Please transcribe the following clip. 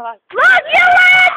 my life. Love you, dude!